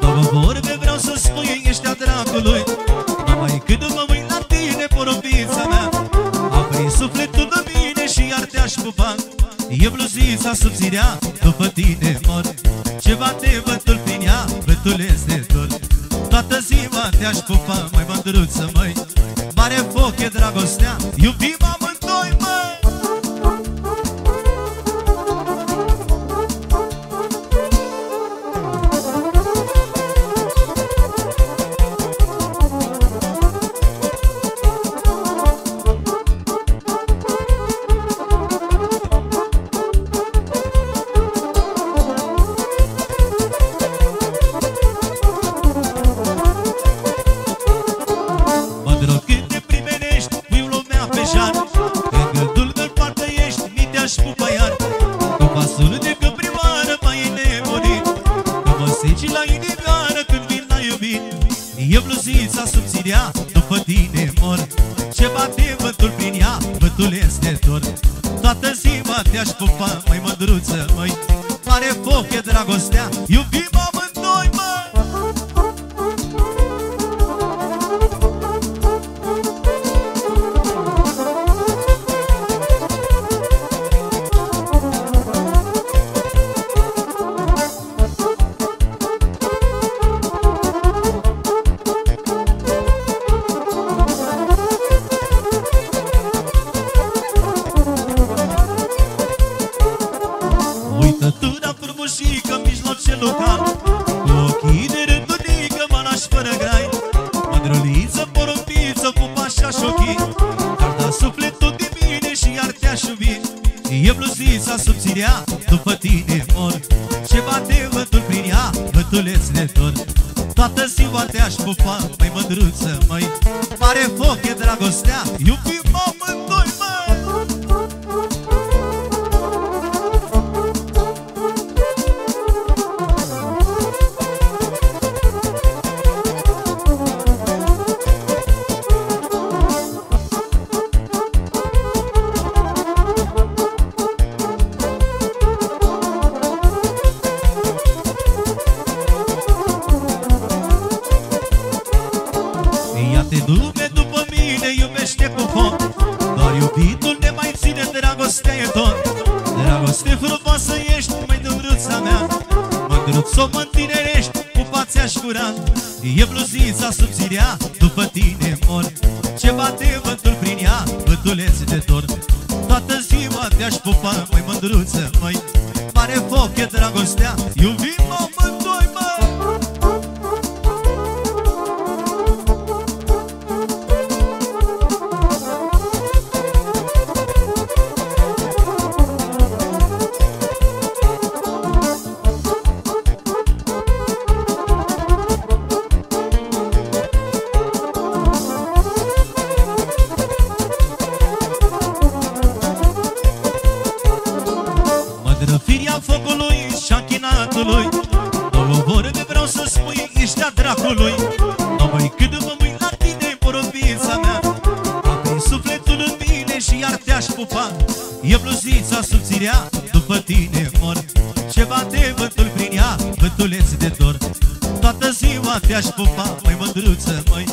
Două vorbe vreau să spui, ești a dracului. Numai când mă uit la tine, porumbița mea. Aprins sufletul de mine și iar te-aș pupa. E bluzița subțirea, după tine mor. Ceva te văd în ea, vântul este dor. Toată ziua te-aș pupa, mai mândruță, măi. Mare foc e dragostea, iubim E bluzița subțirea, după tine mor. Ce bate vântul prin ea, vântul este dor. Toată ziua te-aș pupa, mai mândruță, măi. Mare foc e dragostea, iubim amândoi, măi rândunică mă lași fără grai. Mândruliță, porumbiță, pupa și-aș ochii. Dar da sufletul din mine și iar te-aș iubi. E bluzița subțirea, după tine mor. Ce bate vântul prin ea, vântuleț de dor. Toată ziua te-aș pupa, mai mândruță, măi. Mare Ia-te lume după mine, iubește cu foc. Doar iubitul ne mai ține, dragostea e tot. Dragoste frumoasă ești, mai dâmbrâța mea. Mândruț-o mă întinerești, cu pația-și gura E bluzița subțirea, după tine mor. Ce bate vântul prin ea, vântuleț de dor. Toată ziua te-aș pupa, mai mândruță, măi. Mare foc e dragostea, iubim Mândră firia focului și a chinatului. Două vorbe vreau să spui, ești a dracului. Nu mai când mă uit la tine, porumbița mea Am sufletul în mine și iar te-aș pupa. E bluzița subțirea, după tine mor. Ce bate vântul prin ea, vântuleț de dor. Toată ziua te-aș pupa, mai mândruță, măi